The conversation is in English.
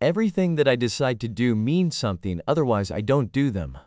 Everything that I decide to do means something, otherwise I don't do them.